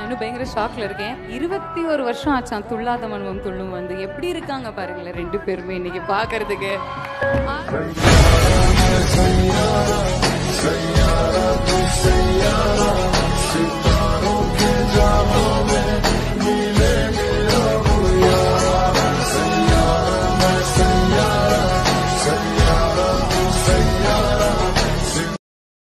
நான் இன்னும் பயங்கர ஷாக்ல இருக்கேன். இருபத்தி ஒரு வருஷம் ஆச்சான் துள்ளாத மன்மம் துள்ளும் வந்து. எப்படி இருக்காங்க பாருங்களேன் ரெண்டு பேருமே இன்னைக்கு பாக்குறதுக்கு